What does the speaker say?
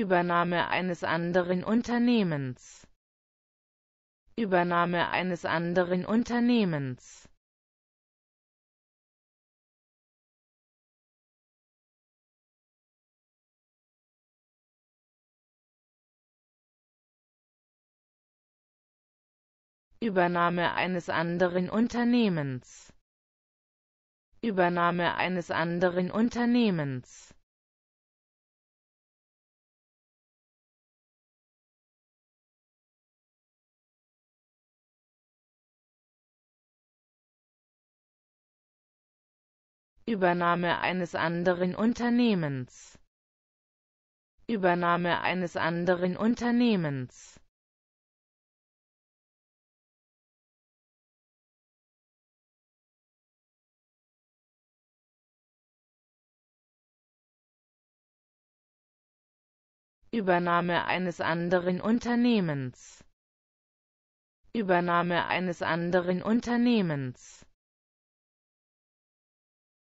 Übernahme eines anderen Unternehmens. Übernahme eines anderen Unternehmens. Übernahme eines anderen Unternehmens. Übernahme eines anderen Unternehmens Übernahme eines anderen Unternehmens. Übernahme eines anderen Unternehmens. Übernahme eines anderen Unternehmens. Übernahme eines anderen Unternehmens